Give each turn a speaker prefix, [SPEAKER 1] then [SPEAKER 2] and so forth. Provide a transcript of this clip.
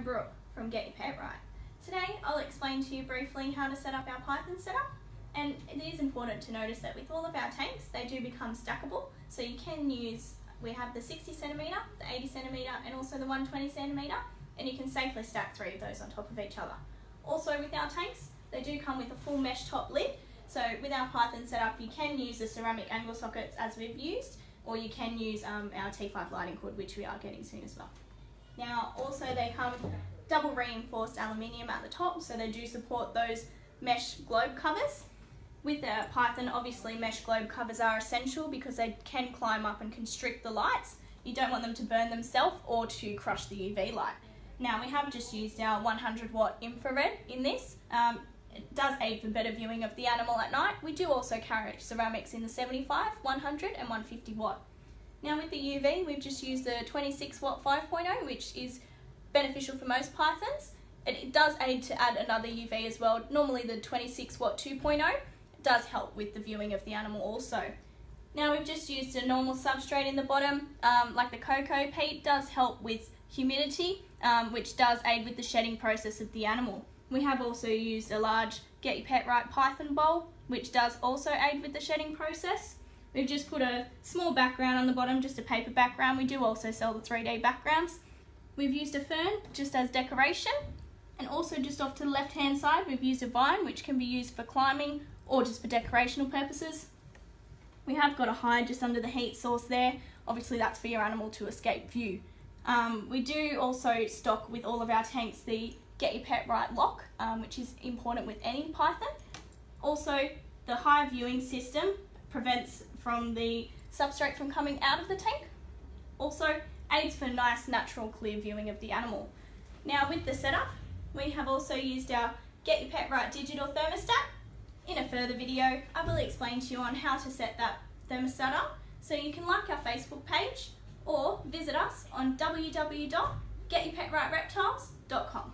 [SPEAKER 1] I'm Brooke from Get Your Pet Right. Today I'll explain to you briefly how to set up our Python setup and it is important to notice that with all of our tanks they do become stackable so you can use, we have the 60 centimetre, the 80 centimetre and also the 120 centimetre and you can safely stack three of those on top of each other. Also with our tanks they do come with a full mesh top lid so with our Python setup you can use the ceramic angle sockets as we've used or you can use um, our T5 lighting cord which we are getting soon as well. Now also they come double reinforced aluminium at the top so they do support those mesh globe covers. With the Python obviously mesh globe covers are essential because they can climb up and constrict the lights. You don't want them to burn themselves or to crush the UV light. Now we have just used our 100 watt infrared in this. Um, it does aid for better viewing of the animal at night. We do also carry ceramics in the 75, 100 and 150 watt. Now with the UV, we've just used the 26 watt 5.0, which is beneficial for most pythons. And It does aid to add another UV as well. Normally the 26 watt 2.0 does help with the viewing of the animal also. Now we've just used a normal substrate in the bottom, um, like the coco peat does help with humidity, um, which does aid with the shedding process of the animal. We have also used a large Get Your Pet Right Python bowl, which does also aid with the shedding process. We've just put a small background on the bottom, just a paper background. We do also sell the 3D backgrounds. We've used a fern just as decoration. And also just off to the left hand side, we've used a vine, which can be used for climbing or just for decorational purposes. We have got a hide just under the heat source there. Obviously that's for your animal to escape view. Um, we do also stock with all of our tanks the Get Your Pet Right lock, um, which is important with any python. Also, the high viewing system prevents from the substrate from coming out of the tank. Also aids for nice natural clear viewing of the animal. Now with the setup, we have also used our Get Your Pet Right digital thermostat. In a further video, I will explain to you on how to set that thermostat up. So you can like our Facebook page or visit us on www.getyourpetrightreptiles.com.